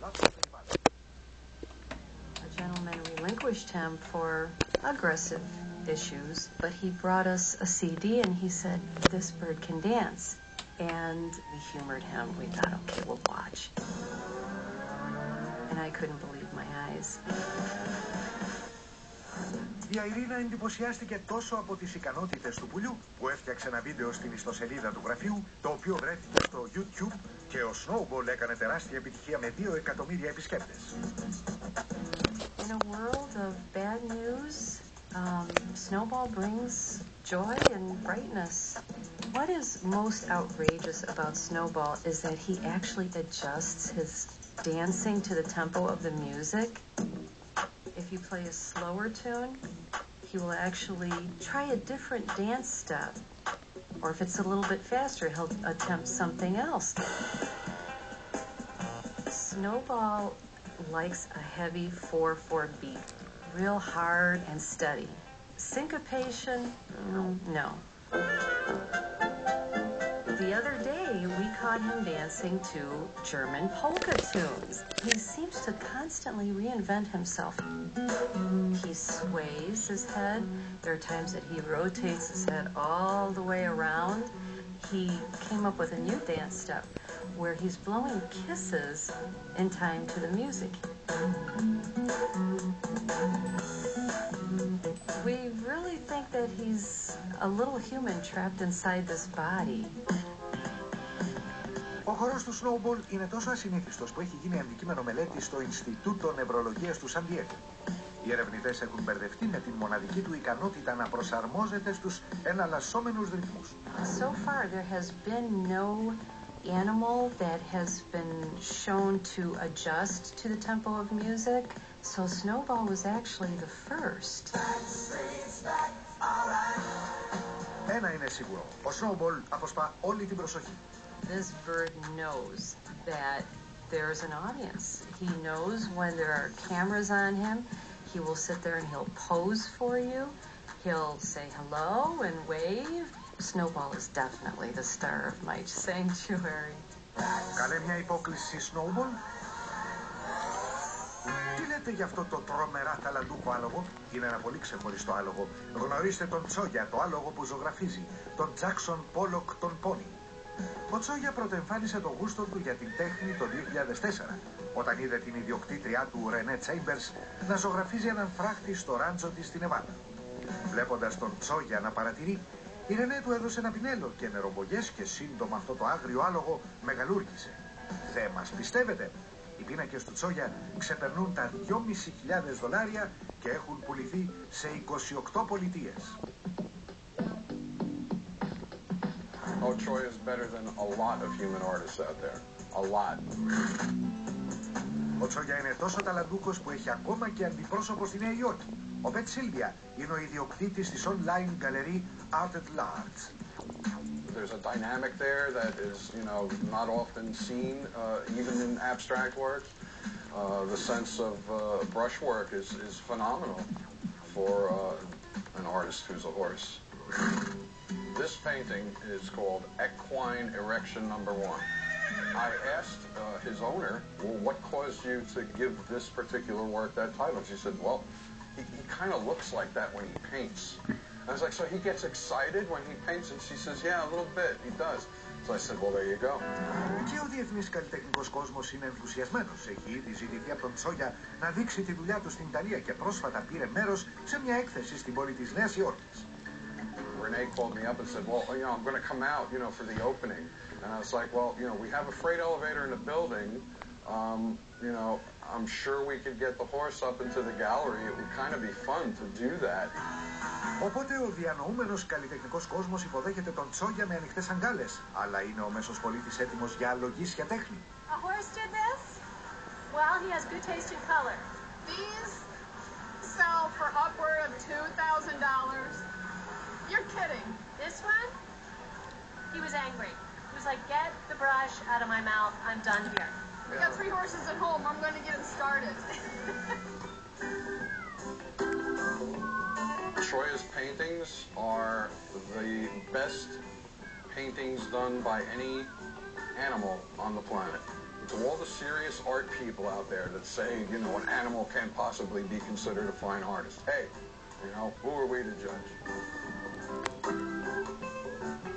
A gentleman relinquished him for aggressive issues, but he brought us a CD and he said, This bird can dance. And we humored him. We thought, okay, we'll watch. And I couldn't believe my eyes. Η Αιρίνα εντυπωσιάστηκε τόσο από τις ικανότητες του πουλιού που έφτιαξε ένα βίντεο στην ιστοσελίδα του γραφείου το οποίο βρέθηκε στο YouTube και ο Snowball έκανε τεράστια επιτυχία με 2 εκατομμύρια επισκέπτες. In a world of bad news, um, Snowball brings joy and brightness. What is most outrageous about Snowball is that he actually adjusts his dancing to the tempo of the music. If you play a slower tune, he will actually try a different dance step. or if it's a little bit faster, he'll attempt something else. Snowball likes a heavy 4-4 beat, real hard and steady. Syncopation, mm, no. The other day, we caught him dancing to German polka tunes. He seems to constantly reinvent himself. He sways his head. There are times that he rotates his head all the way around. He came up with a new dance step where he's blowing kisses in time to the music. We really think that he's a little human trapped inside this body. Ο χορός του Snowball είναι τόσο ασυνήθιστος που έχει γίνει αντικείμενο μελέτης στο Ινστιτούτο Νευρολογίας του Σαν Διέγκο. Οι ερευνητές έχουν μπερδευτεί με την μοναδική του ικανότητα να προσαρμόζεται στους εναλλασσόμενους ρυθμούς. So far, there has been no animal that has been shown to adjust to the tempo of music. So Snowball was actually the first. Ένα είναι σίγουρο. Ο Snowball αποσπά όλη την προσοχή. This bird knows that there's an audience. He knows when there are cameras on him. He will sit there and he'll pose for you. He'll say hello and wave. Snowball is definitely the star of my sanctuary. Καλέ μια υπόκληση Snowball. Τι λέτε για αυτό το τρομερά ταλαντούχο άλογο; Είναι ένα πολύ ξεχωριστό άλογο. Γνωρίστε τον Τσόγια, το άλογο που ζωγραφίζει. Τον Τζάξον Πόλοκ τον Πόνι. Ο Τσόγια πρωτεμφάνισε το γούστο του για την τέχνη το 2004, όταν είδε την ιδιοκτήτριά του Ρενέ Τσέιμπερς να ζωγραφίζει έναν φράχτη στο ράντζο της στην Εβάνα. Βλέποντας τον Τσόγια να παρατηρεί, η Ρενέ του έδωσε ένα πινέλο και με ρομπογιές και σύντομα αυτό το άγριο άλογο μεγαλούργησε. Δεν μας πιστεύετε; Οι πίνακες του Τσόγια ξεπερνούν τα 2.500 δολάρια και έχουν πουληθεί σε 28 πολιτείες. Oh, Troy is better than a lot of human artists out there. A lot. Ο Τσόγια είναι τόσο ταλαντούχος που έχει ακόμα και αντιπρόσωπο στη Νέα Υόρκη. Ο Πετ Σίλβια είναι ο ιδιοκτήτης της online γκαλερί Art at Large. There's a dynamic there that is, you know, not often seen, uh, even in abstract work. Uh, the sense of uh, brushwork is, is phenomenal for uh, an artist who's a horse. This painting is called Equine Erection Number One. I asked uh, his owner, well, what caused you to give this particular work that title? She said, well, he, he kind of looks like that when he paints. I was like, so he gets excited when he paints? And she says, yeah, a little bit, he does. So I said, well, there you go. Και ο διεθνής καλλιτεχνικός κόσμος είναι ενθουσιασμένος. Έχει ήδη ζητηθεί από τον Τσόγια να δείξει τη δουλειά του στην Ιταλία και πρόσφατα πήρε μέρος σε μια έκθεση στην πόλη της Νέας Υόρκης. Renee called me up and said, well, you know, I'm going to come out, you know, for the opening. And I was like, well, you know, we have a freight elevator in the building. Um, you know, I'm sure we could get the horse up into the gallery. It would kind of be fun to do that. Οπότε ο διανοούμενος καλλιτεχνικός κόσμος υποδέχεται τον Τσόγια με ανοιχτές αγκάλες. Αλλά είναι ο μέσος πολίτης έτοιμος για λογίσια τέχνη. A horse did this? Well, he has good taste in color. These sell for upward of $2,000. You're kidding. This one, he was angry. He was like, get the brush out of my mouth. I'm done here. We got three horses at home. I'm going to get him started. Cholla's paintings are the best paintings done by any animal on the planet. To all the serious art people out there that say, you know, an animal can't possibly be considered a fine artist. Hey, you know, who are we to judge?